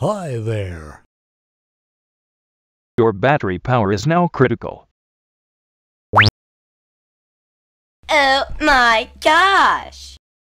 Hi there. Your battery power is now critical. Oh my gosh!